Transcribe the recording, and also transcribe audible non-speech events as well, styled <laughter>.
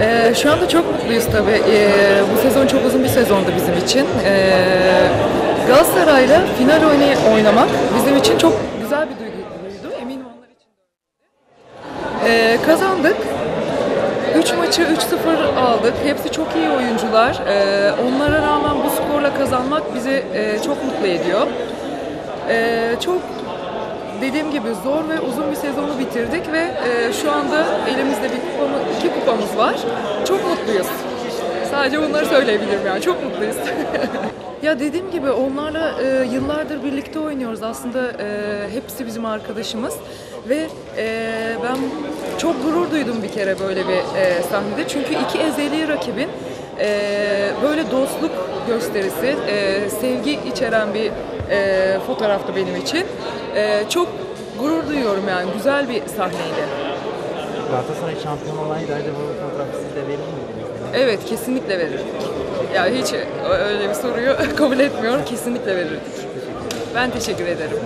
Ee, şu anda çok mutluyuz tabii. Ee, bu sezon çok uzun bir sezondu bizim için. Ee, Galatasaray'la final oynay- oynamak bizim için çok güzel bir duyguydu. Eminim onlar için de. Ee, kazandık. 3 maçı 3-0 aldık. Hepsi çok iyi oyuncular. Ee, onlara rağmen bu skorla kazanmak bizi e, çok mutlu ediyor. Ee, çok dediğim gibi zor ve uzun bir sezonu bitirdik ve e, şu anda elimizde bir kupamı, iki kupamız var. Çok mutluyuz. Sadece bunları söyleyebilirim yani. Çok mutluyuz. <laughs> ya dediğim gibi onlarla e, yıllardır birlikte oynuyoruz. Aslında e, hepsi bizim arkadaşımız ve e, ben çok gurur duydum bir kere böyle bir e, sahnede. Çünkü iki ezeli rakibin e, böyle dostluk gösterisi, e, sevgi içeren bir e, fotoğraftı benim için. E, çok gurur duyuyorum yani. Güzel bir sahneydi. Galatasaray şampiyon olaydı acaba bu fotoğrafı siz de verir miydiniz? Evet, kesinlikle verirdik. Yani hiç öyle bir soruyu <laughs> kabul etmiyorum. Kesinlikle verirdik. Ben teşekkür ederim.